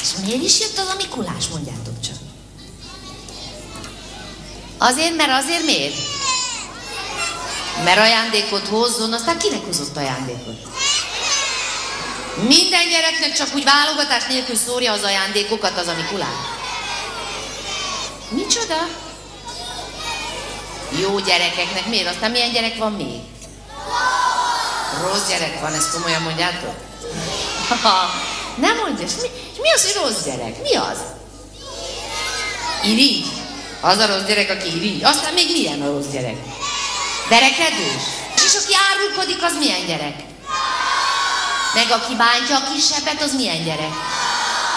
És miért is jött az a Mikulás, mondjátok csak? Azért, mert azért miért? Mert ajándékot hozzon, aztán kinek hozott ajándékot? Minden gyereknek csak úgy válogatás nélkül szórja az ajándékokat az a Mikulás. Micsoda? Jó gyerekeknek miért? Aztán milyen gyerek van még? Rossz gyerek van, ezt komolyan mondjátok? Nem mondja, és mi, és mi az, hogy rossz gyerek? Mi az? Irigy? Az a rossz gyerek, aki irigy. Aztán még milyen a rossz gyerek? Verekedős? És aki árulkodik, az milyen gyerek? Meg aki bántja a kisebbet, az milyen gyerek?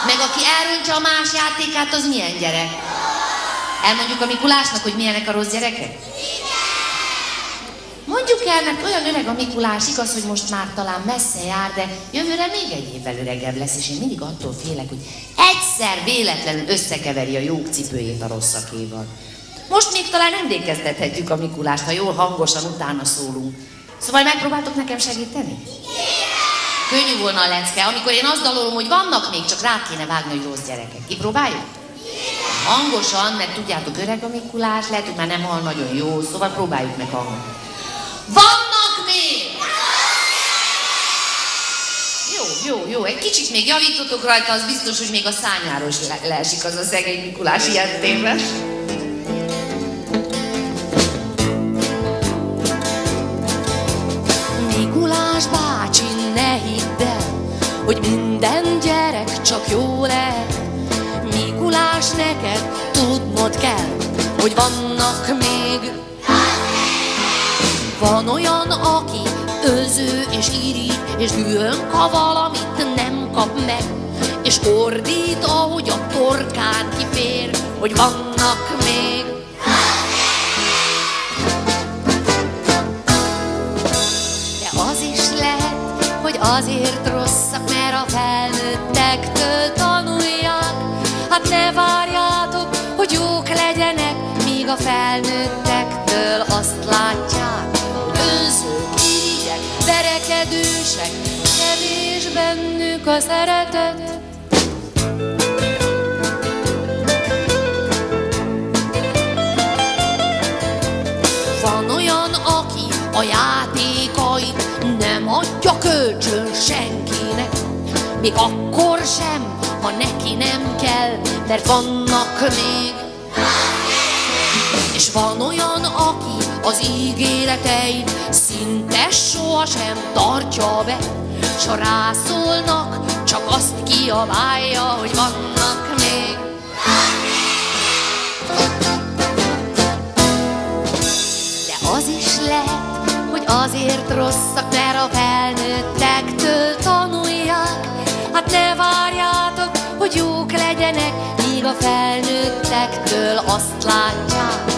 Meg aki elrontja a más játékát, az milyen gyerek? Elmondjuk a Mikulásnak, hogy milyenek a rossz gyerekek? Mondjuk el, mert olyan öreg a Mikulás, igaz, hogy most már talán messze jár, de jövőre még egy évvel öregebb lesz, és én mindig attól félek, hogy egyszer véletlenül összekeveri a jó cipőjét a rosszakéval. Most még talán emlékeztethetjük a Mikulást, ha jól hangosan utána szólunk. Szóval megpróbáltok nekem segíteni? Könnyű volna a lecke, amikor én azt dalolom, hogy vannak még, csak rá kéne vágni, hogy rossz gyerekek. Kipróbáljuk? Hangosan, mert tudjátok, öreg a Mikulás, lehet, hogy már nem hall nagyon jó, szóval próbáljuk meg hangosan. Vannak még! Jó, jó, jó. Egy kicsit még javítotok rajta, az biztos, hogy még a szányáról is le- leesik az a szegény Mikulás ilyen téves. Mikulás bácsi, ne hidd el, hogy minden gyerek csak jó lehet. Mikulás, neked tudnod kell, hogy vannak még. Van olyan, aki öző és irigy, és dühön, ha valamit nem kap meg, és ordít, ahogy a torkán kifér, hogy vannak még. De az is lehet, hogy azért rosszak, mert a felnőttektől tanulják. Hát ne várjátok, verekedősek, kevés bennük a szeretet. Van olyan, aki a játékait nem adja kölcsön senkinek, még akkor sem, ha neki nem kell, mert vannak még. És van olyan, aki az ígéreteit szinte sohasem tartsa be, s ha rászólnak, csak azt kiabálja, hogy vannak még. De az is lehet, hogy azért rosszak, mert a felnőttektől tanulják. Hát ne várjátok, hogy jók legyenek, míg a felnőttektől azt látják,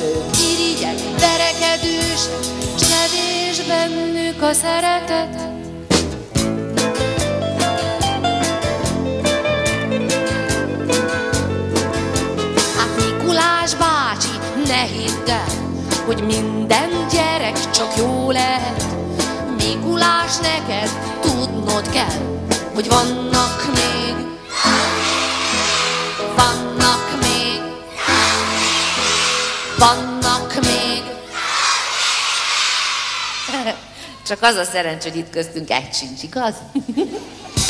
önzők, irigyek, verekedős, s kevés bennük a szeretet. Hát Mikulás bácsi, ne hidd el, hogy minden gyerek csak jó lehet. Mikulás, neked tudnod kell, hogy vannak Vannak még. Csak az a szerencs, hogy itt köztünk egy sincs, igaz?